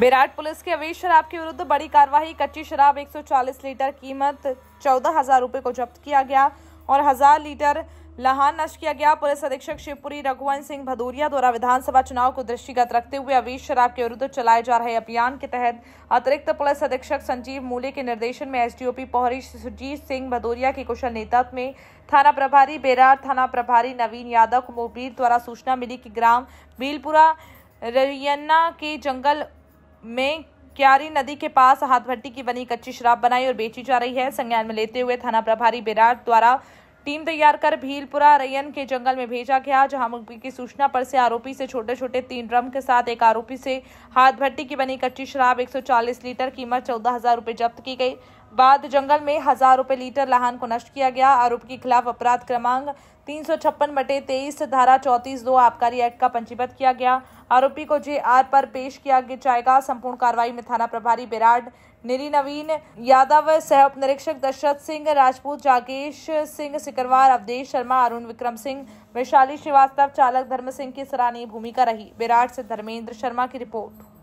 बेराट police की अवैध शराब के विरुद्ध बड़ी कार्रवाई, कच्ची शराब 140 लीटर कीमत, चौदह हज़ार रूपए को जब्त किया गया और हज़ार लीटर लहान नष्ट किया गया। पुलिस अधीक्षक शिवपुरी रघुवंश सिंह भदौरिया द्वारा विधानसभा चुनाव को दृष्टिगत रखते हुए अवैध शराब के विरुद्ध चलाए जा रहे अभियान के तहत अतिरिक्त पुलिस अधीक्षक संजीव मूले के निर्देशन में एसडीओपी पोहरी सुजीत सिंह भदौरिया के कुशल नेतृत्व में थाना प्रभारी बेरार, थाना प्रभारी नवीन यादव को द्वारा सूचना मिली कि ग्राम बीलपुरा रैयन्ना के जंगल में क्यारी नदी के पास हाथ भट्टी की बनी कच्ची शराब बनाई और बेची जा रही है। संज्ञान में लेते हुए थाना प्रभारी बिराट द्वारा टीम तैयार कर भीलपुरा रैयन के जंगल में भेजा गया, जहाँ मुखबी की सूचना पर से आरोपी से छोटे छोटे तीन ड्रम के साथ एक आरोपी से हाथ भट्टी की बनी कच्ची शराब 140 लीटर कीमत चौदह हज़ार रूपए जब्त की गई। बाद जंगल में हज़ार रुपए लीटर लाहन को नष्ट किया गया। आरोपी के खिलाफ अपराध क्रमांक तीन सौ छप्पन बटे तेईस धारा चौतीस दो आबकारी एक्ट का पंजीबद्ध किया गया। आरोपी को जे आर पर पेश किया जाएगा। संपूर्ण कार्रवाई में थाना प्रभारी बिराट निरी नवीन यादव सह उप निरीक्षक दशरथ सिंह, राजपूत जागेश सिंह सिकरवार, अवधेश शर्मा, अरुण विक्रम सिंह, वैशाली श्रीवास्तव, चालक धर्म सिंह की सराहनीय भूमिका रही। विराट से धर्मेंद्र शर्मा की रिपोर्ट।